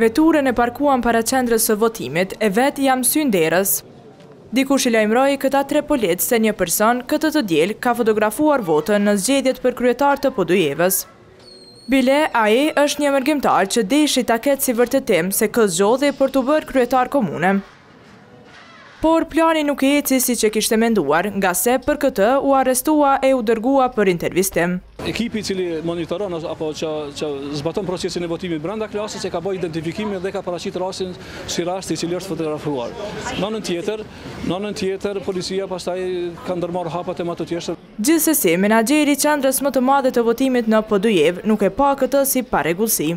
Veturën e parkuan para qendrës së votimit, e vetë ia mësynë derës. Dikush i lajmëroi këta tre policë se një person, këtë të diel, ka fotografuar votën në zgjedhjet për kryetar të Podujevës. Bile, ai është një mërgimtar që deshi ta ketë si vërtetim se kë zgjodhi për t'u bërë kryetar komune. Por plani nuk eci siç e kishte menduar, ngase për këtë u arrestua e u dërgua për intervistim. Ekipi i cili monitoron apo që zbaton procesin e votimit brenda klasës e ka bâ identifikimin dhe ka paraqit rastin si rasti i cili është fotografuar. Në anën tjetër, në anën tjetër policia pastaj ka ndërmarrë hapat e mëtutjeshëm. Gjithsesi, menaxheri i qendrës më të madhe të votimit në Podujevë nuk e pa këtë si parregullsi.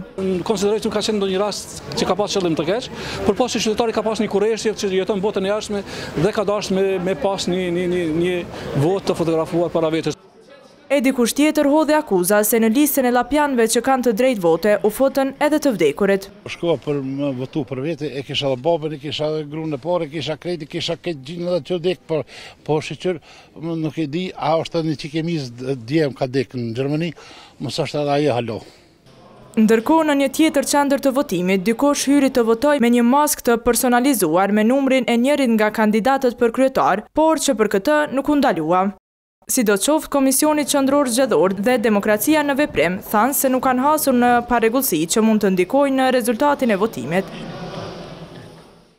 Konsideroj se nuk ka qenë ndonjë rast që ka pas qëllim të keq, por pasi që qytetari ka pas një kurreshtje që jeton në botën e jashtme dhe ka dashtë me pas një votë të fotografuar para vetes. E dikush tjetër hodhi akuza se në listën e llapjanëve që kanë të drejtë vote u futën edhe të vdekurit. Shkova për me votu për vete, e kisha edhe babën, e kisha edhe grun e parë, i kisha krejt, i kisha krejt gjinë edhe të dekë, por po shiqyr Unë nuk e di, a është edhe një çikë e mixhës tem ka dek në Gjermani, mos është edhe ajo hala. Ndërkohë në një tjetër qendër të votimit, dikush hyri të votojë me një maskë të personalizuar me numrin e njërit nga kandidatët për kryetar, por që për këtë nuk u ndalua. Sidoqoftë, Komisioni Qendror Zgjedhor dhe Demokracia në Veprim thanë se nuk kanë hasur në parregullsi që mund të ndikojnë në rezultatin e votimit.